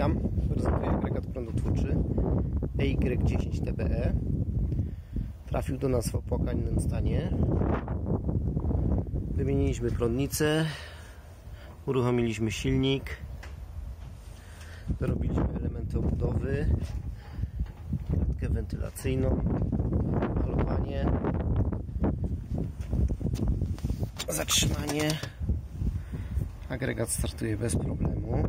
Witam, prezentuję agregat prądotwórczy EY10 TBE. Trafił do nas w opłakanym stanie. Wymieniliśmy prądnicę, uruchomiliśmy silnik, dorobiliśmy elementy obudowy, klatkę wentylacyjną, halowanie, zatrzymanie. Agregat startuje bez problemu.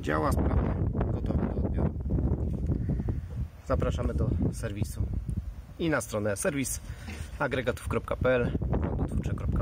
Działa sprawnie, gotowy do odbioru. Zapraszamy do serwisu i na stronę serwis agregatów.pl, prądotwórcze.pl